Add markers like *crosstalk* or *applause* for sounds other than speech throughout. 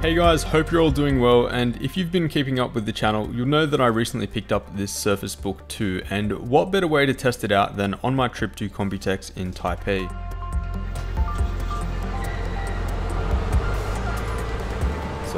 Hey guys, hope you're all doing well and if you've been keeping up with the channel, you'll know that I recently picked up this Surface Book 2 and what better way to test it out than on my trip to Computex in Taipei.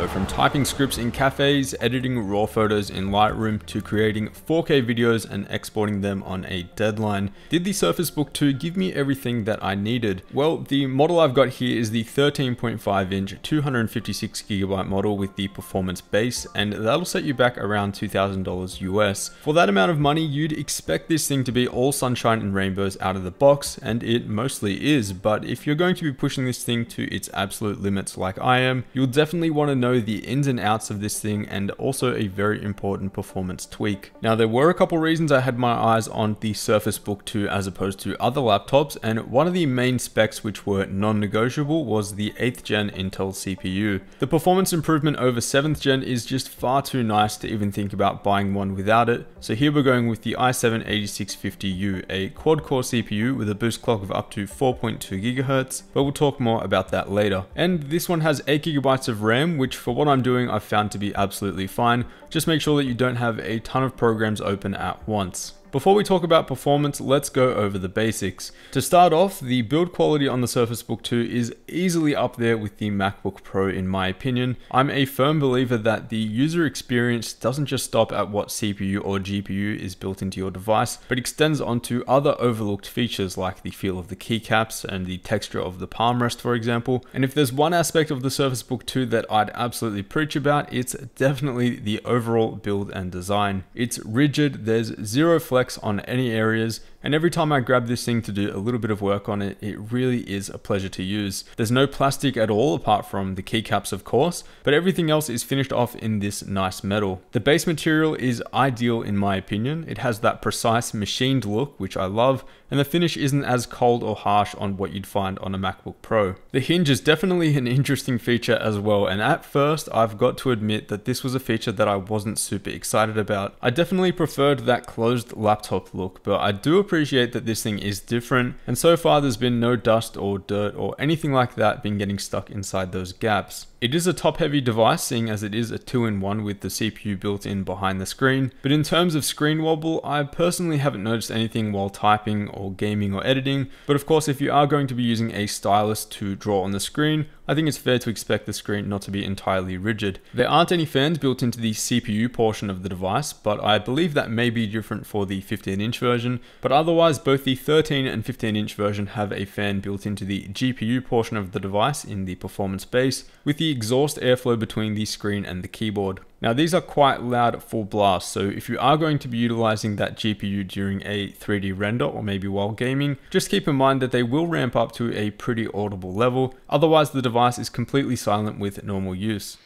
So from typing scripts in cafes, editing raw photos in Lightroom, to creating 4K videos and exporting them on a deadline, did the Surface Book 2 give me everything that I needed? Well, the model I've got here is the 13.5 inch 256GB model with the performance base, and that'll set you back around $2,000 US. For that amount of money, you'd expect this thing to be all sunshine and rainbows out of the box, and it mostly is, but if you're going to be pushing this thing to its absolute limits like I am, you'll definitely want to know know the ins and outs of this thing and also a very important performance tweak. Now there were a couple reasons I had my eyes on the Surface Book 2 as opposed to other laptops and one of the main specs which were non-negotiable was the 8th gen Intel CPU. The performance improvement over 7th gen is just far too nice to even think about buying one without it, so here we're going with the i7-8650U, a quad-core CPU with a boost clock of up to 4.2 GHz, but we'll talk more about that later. And this one has 8GB of RAM, which for what I'm doing I've found to be absolutely fine. Just make sure that you don't have a ton of programs open at once. Before we talk about performance, let's go over the basics. To start off, the build quality on the Surface Book 2 is easily up there with the MacBook Pro in my opinion. I'm a firm believer that the user experience doesn't just stop at what CPU or GPU is built into your device, but extends onto other overlooked features like the feel of the keycaps and the texture of the palm rest for example. And if there's one aspect of the Surface Book 2 that I'd absolutely preach about, it's definitely the overall build and design. It's rigid, there's zero flex flex on any areas and every time I grab this thing to do a little bit of work on it, it really is a pleasure to use. There's no plastic at all apart from the keycaps of course, but everything else is finished off in this nice metal. The base material is ideal in my opinion. It has that precise machined look, which I love, and the finish isn't as cold or harsh on what you'd find on a MacBook Pro. The hinge is definitely an *laughs* interesting feature as well, and at first I've got to admit that this was a feature that I wasn't super excited about. I definitely preferred that closed laptop look, but I do appreciate that this thing is different, and so far there's been no dust or dirt or anything like that being getting stuck inside those gaps. It is a top heavy device seeing as it is a 2-in-1 with the CPU built in behind the screen, but in terms of screen wobble, I personally haven't noticed anything while typing or gaming or editing, but of course if you are going to be using a stylus to draw on the screen, I think it's fair to expect the screen not to be entirely rigid. There aren't any fans built into the CPU portion of the device, but I believe that may be different for the 15 inch version, but otherwise both the 13 and 15 inch version have a fan built into the GPU portion of the device in the performance base, with the exhaust airflow between the screen and the keyboard. Now these are quite loud at full blast, so if you are going to be utilizing that GPU during a 3D render or maybe while gaming, just keep in mind that they will ramp up to a pretty audible level, otherwise the device is completely silent with normal use.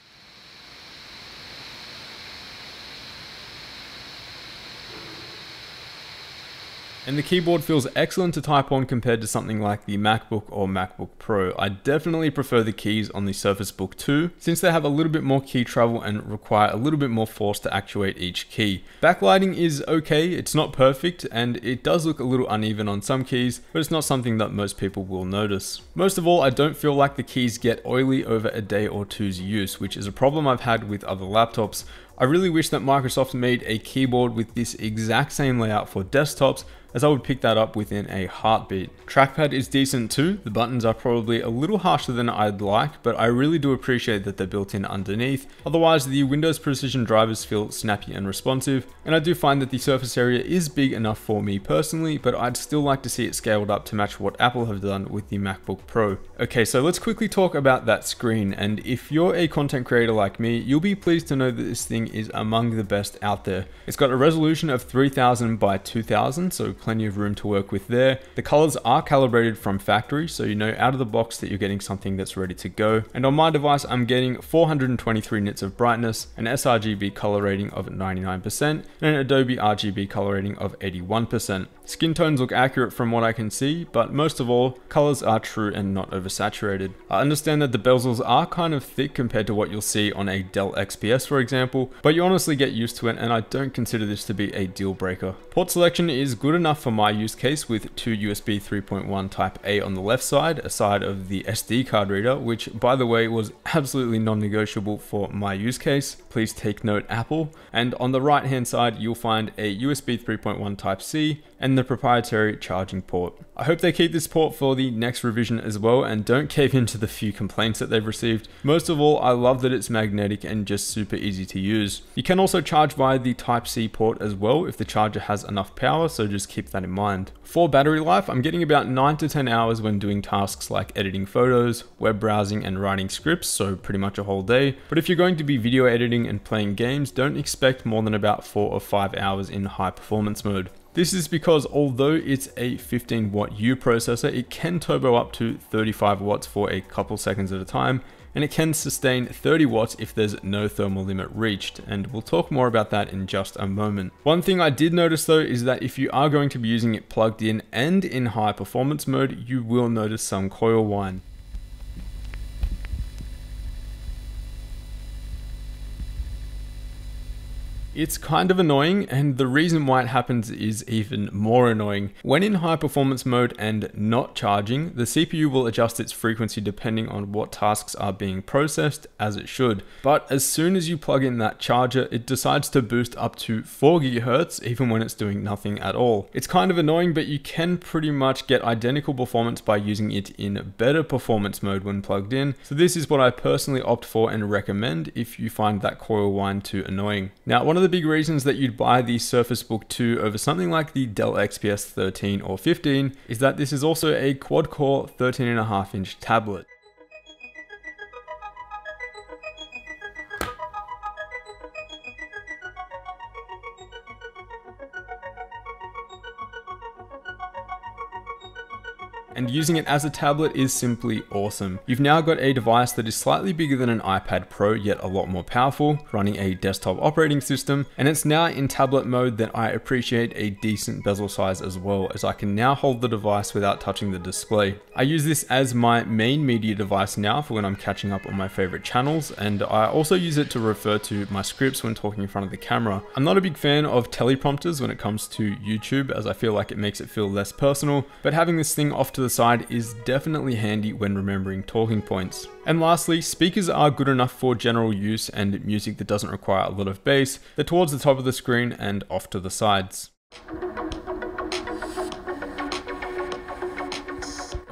And the keyboard feels excellent to type on compared to something like the MacBook or MacBook Pro. I definitely prefer the keys on the Surface Book 2 since they have a little bit more key travel and require a little bit more force to actuate each key. Backlighting is okay, it's not perfect and it does look a little uneven on some keys, but it's not something that most people will notice. Most of all, I don't feel like the keys get oily over a day or two's use, which is a problem I've had with other laptops. I really wish that Microsoft made a keyboard with this exact same layout for desktops as I would pick that up within a heartbeat. Trackpad is decent too, the buttons are probably a little harsher than I'd like, but I really do appreciate that they're built in underneath. Otherwise, the Windows Precision drivers feel snappy and responsive, and I do find that the surface area is big enough for me personally, but I'd still like to see it scaled up to match what Apple have done with the MacBook Pro. Okay, so let's quickly talk about that screen, and if you're a content creator like me, you'll be pleased to know that this thing is among the best out there. It's got a resolution of 3000 by 2000, so plenty of room to work with there. The colors are calibrated from factory, so you know out of the box that you're getting something that's ready to go. And on my device, I'm getting 423 nits of brightness, an sRGB color rating of 99%, and an Adobe RGB color rating of 81%. Skin tones look accurate from what I can see, but most of all, colors are true and not oversaturated. I understand that the bezels are kind of thick compared to what you'll see on a Dell XPS for example, but you honestly get used to it and I don't consider this to be a deal breaker. Port selection is good enough enough for my use case with two USB 3.1 Type A on the left side, aside of the SD card reader, which by the way was *laughs* absolutely non-negotiable for my use case. Please take note Apple. And on the right hand side, you'll find a USB 3.1 Type C and the proprietary charging port. I hope they keep this port for the next revision as well and don't cave into the few complaints that they've received. Most of all, I love that it's magnetic and just super easy to use. You can also charge via the Type-C port as well if the charger has enough power, so just keep that in mind. For battery life, I'm getting about 9 to 10 hours when doing tasks like editing photos, web browsing and writing scripts, so pretty much a whole day. But if you're going to be video editing and playing games, don't expect more than about 4 or 5 hours in high performance mode. This is because although it's a 15 watt U processor, it can turbo up to 35 watts for a couple seconds at a time, and it can sustain 30 watts if there's no thermal limit reached, and we'll talk more about that in just a moment. One thing I did notice though is that if you are going to be using it plugged in and in high performance mode, you will notice some coil whine. It's kind of annoying and the reason why it happens is even more annoying. When in high performance mode and not charging, the CPU will adjust its frequency depending on what tasks are being processed as it should. But as soon as you plug in that charger, it decides to boost up to 4 GHz even when it's doing nothing at all. It's kind of annoying but you can pretty much get identical performance by using it in better performance mode when plugged in. So this is what I personally opt for and recommend if you find that coil whine too annoying. Now one of the big reasons that you'd buy the Surface Book 2 over something like the Dell XPS 13 or 15 is that this is also a quad-core 13.5 inch tablet. Using it as a tablet is simply awesome. You've now got a device that is slightly bigger than an iPad Pro, yet a lot more powerful, running a desktop operating system, and it's now in tablet mode that I appreciate a decent bezel size as well, as I can now hold the device without touching the display. I use this as my main media device now for when I'm catching up on my favorite channels, and I also use it to refer to my scripts when talking in front of the camera. I'm not a big fan of teleprompters when it comes to YouTube, as I feel like it makes it feel less personal, but having this thing off to the side is definitely handy when remembering talking points. And lastly, speakers are good enough for general use and music that doesn't require a lot of bass. They're towards the top of the screen and off to the sides.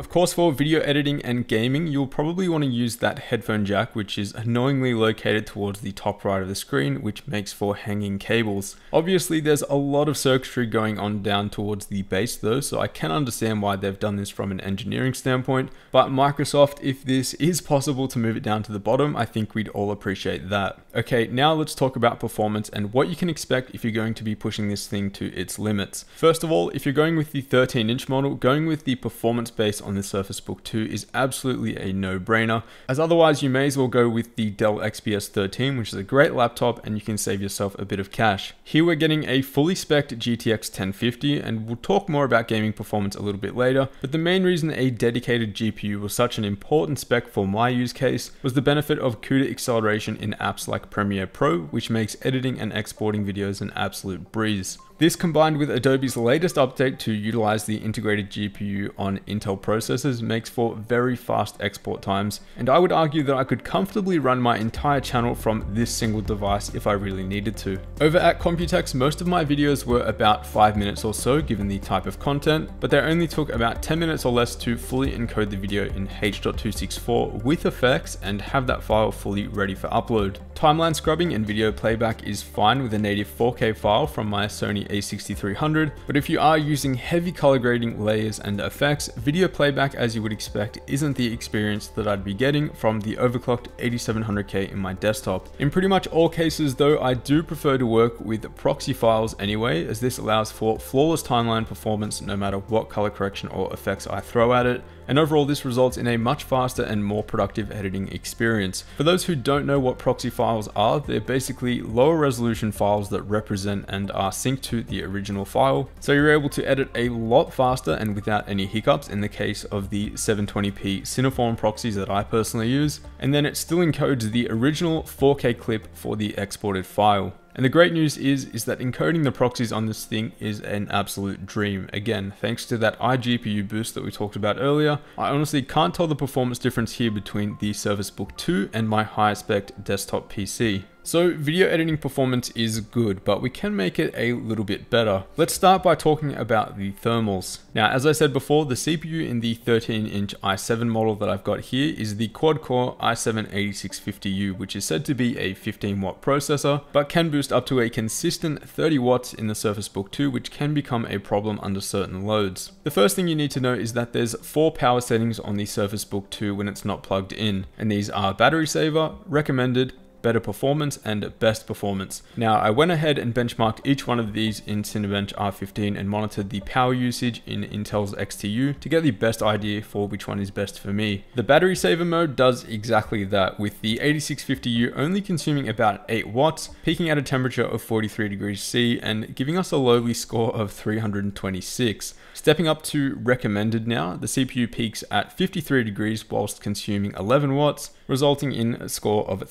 Course, for video editing and gaming, you'll probably want to use that headphone jack, which is annoyingly located towards the top right of the screen, which makes for hanging cables. Obviously, there's a lot of circuitry going on down towards the base though, so I can understand why they've done this from an engineering standpoint, but Microsoft, if this *laughs* is possible to move it down to the bottom, I think we'd all appreciate that. Okay, now let's talk about performance and what you can expect if you're going to be pushing this thing to its limits. First of all, if you're going with the 13 inch model, going with the performance base on the the Surface Book 2 is absolutely a no-brainer, as otherwise you may as well go with the Dell XPS 13, which is a great laptop and you can save yourself a bit of cash. Here we're getting a fully spec'd GTX 1050, and we'll talk more about gaming performance a little bit later, but the main reason a dedicated GPU was such an important spec for my use case was the benefit of CUDA acceleration in apps like Premiere Pro, which makes editing and exporting videos an absolute breeze. This combined with Adobe's latest update to utilize the integrated GPU on Intel processors makes for very fast export times, and I would argue that I could comfortably run my entire channel from this single device if I really needed to. Over at Computex, most of my videos were about 5 minutes or so given the type of content, but they only took about 10 minutes or less to fully encode the video in H.264 with effects and have that file fully ready for upload. Timeline scrubbing and video playback is fine with a native 4K file from my Sony a6300, but if you are using heavy color grading layers and effects, video playback as you would expect isn't the experience that I'd be getting from the overclocked 8700K in my desktop. In pretty much all cases though, I do prefer to work with proxy files anyway, as this allows for flawless timeline performance no matter what color correction or effects I throw at it, and overall this results in a much faster and more productive editing experience. For those who don't know what proxy files are, they're basically lower resolution files that represent and are synced to the original file, so you're able to edit a lot faster and without any hiccups in the case of the 720p Cineform proxies that I personally use, and then it still encodes the original 4K clip for the exported file. And the great news is, is that encoding the proxies on this thing is an absolute dream. Again, thanks to that iGPU boost that we talked about earlier, I honestly can't tell the performance difference here between the Surface Book 2 and my high spec desktop PC. So video editing performance is good, but we can make it a little bit better. Let's start by talking about the thermals. Now, as I said before, the CPU in the 13 inch i7 model that I've got here is the quad core i7-8650U, which is said to be a 15 watt processor, but can boost up to a consistent 30 watts in the Surface Book 2, which can become a problem under certain loads. The first thing you need to know is that there's four power settings on the Surface Book 2 when it's not plugged in, and these are battery saver, recommended, better performance, and best performance. Now, I went ahead and benchmarked each one of these in Cinebench R15 and monitored the power usage in Intel's XTU to get the best idea for which one is best for me. The battery saver mode does exactly that, with the 8650U only consuming about 8 watts, peaking at a temperature of 43 degrees C, and giving us a lowly score of 326. Stepping up to recommended now, the CPU peaks at 53 degrees whilst consuming 11 watts, resulting in a score of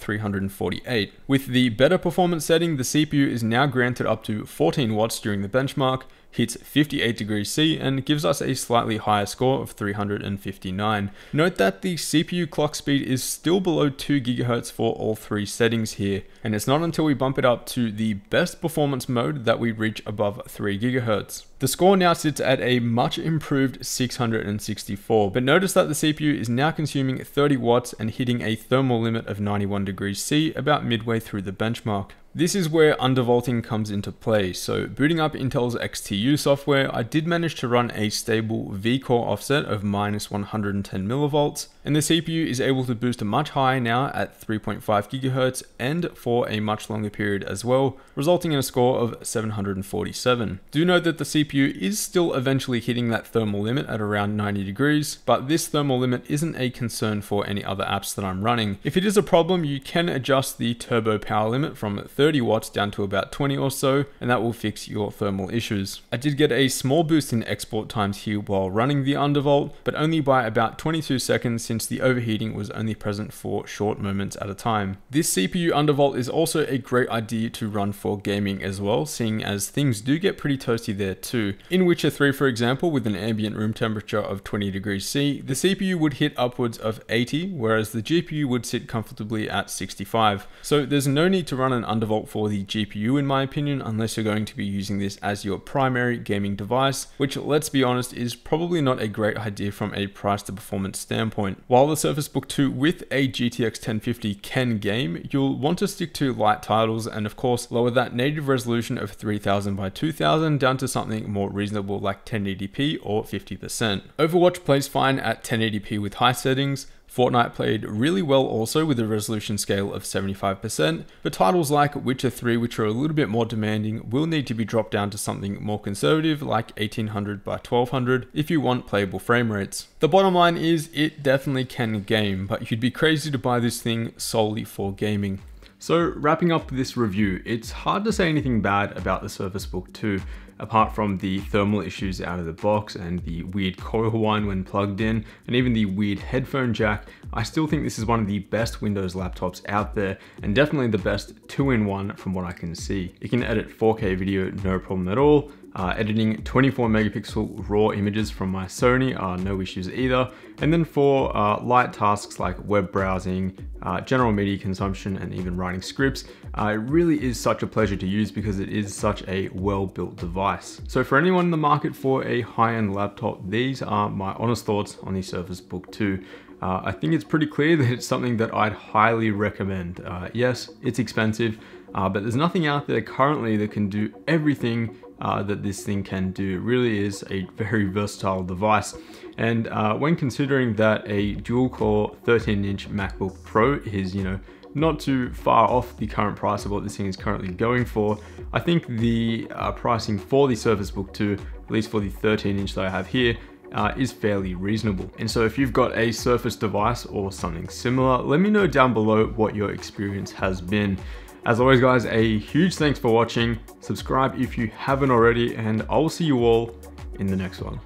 348. With the better performance setting, the CPU is now granted up to 14 watts during the benchmark, hits 58 degrees C and gives us a slightly higher score of 359. Note that the CPU clock speed is still below 2 GHz for all three settings here, and it's not until we bump it up to the best performance mode that we reach above 3 GHz. The score now sits at a much improved 664, but notice that the CPU is now consuming 30 watts and hitting a thermal limit of 91 degrees C about midway through the benchmark. This is where undervolting comes into play. So booting up Intel's XTU software, I did manage to run a stable V-core offset of minus 110 millivolts, and the CPU is able to boost much higher now at 3.5 GHz and for a much longer period as well, resulting in a score of 747. Do note that the CPU is still eventually hitting that thermal limit at around 90 degrees, but this thermal limit isn't a concern for any other apps that I'm running. If it is a problem, you can adjust the turbo power limit from 30 watts down to about 20 or so, and that will fix your thermal issues. I did get a small boost in export times here while running the undervolt, but only by about 22 seconds since the overheating was only present for short moments at a time. This CPU undervolt is also a great idea to run for gaming as well, seeing as things do get pretty toasty there too. In Witcher 3 for example, with an ambient room temperature of 20 degrees C, the CPU would hit upwards of 80, whereas the GPU would sit comfortably at 65. So there's no need to run an undervolt for the GPU in my opinion, unless you're going to be using this as your primary gaming device, which let's be honest is probably not a great idea from a price to performance standpoint. While the Surface Book 2 with a GTX 1050 can game, you'll want to stick to light titles and of course lower that native resolution of 3000 by 2000 down to something more reasonable like 1080p or 50%. Overwatch plays fine at 1080p with high settings, Fortnite played really well also with a resolution scale of 75%, but titles like Witcher 3 which are a little bit more demanding will need to be dropped down to something more conservative like 1800 by 1200 if you want playable frame rates. The bottom line is it definitely can game, but you'd be crazy to buy this thing solely for gaming. So wrapping up this review, it's hard to say anything bad about the Surface Book 2 apart from the thermal issues out of the box and the weird coil whine when plugged in, and even the weird headphone jack, I still think this is one of the best Windows laptops out there, and definitely the best two-in-one from what I can see. You can edit 4K video no problem at all, uh, editing 24 megapixel raw images from my Sony are no issues either. And then for uh, light tasks like web browsing, uh, general media consumption, and even writing scripts, uh, it really is such a pleasure to use because it is such a well-built device. So for anyone in the market for a high-end laptop, these are my honest thoughts on the Surface Book 2. Uh, I think it's pretty clear *laughs* that it's something that I'd highly recommend. Uh, yes, it's expensive, uh, but there's nothing out there currently that can do everything uh, that this thing can do. It really is a very versatile device. And uh, when considering that a dual core 13 inch MacBook Pro is, you know, not too far off the current price of what this thing is currently going for, I think the uh, pricing for the Surface Book 2, at least for the 13 inch that I have here, uh, is fairly reasonable. And so if you've got a Surface device or something similar, let me know down below what your experience has been. As always guys, a huge thanks for watching. Subscribe if you haven't already and I'll see you all in the next one.